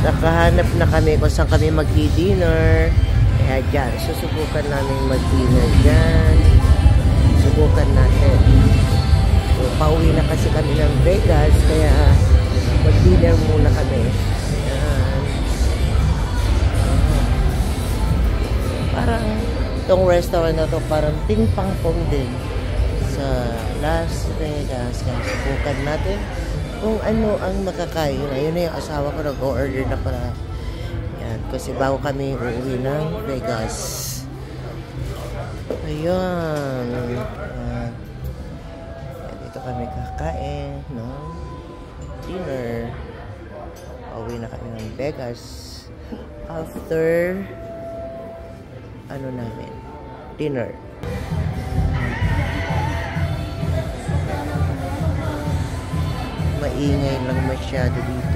Nakahanap na kami kung saan kami magdi-dinner. Kaya dyan, susubukan namin mag-dinner dyan. Subukan natin. So, pauwi na kasi kami ng Vegas, kaya mag-dinner muna kami. Yan. Parang itong restaurant na to parang ping-pang pong din sa Las Vegas. Kaya subukan natin kung ano ang makakain. Ayun na yung asawa ko nag-order na pala. Yan, kasi bago kami uuwi ng Vegas. Ayun. Yan. Dito kami kakain, no? Dinner. Pauwi na kami ng Vegas. After ano namin, dinner. Maingay lang masyado dito.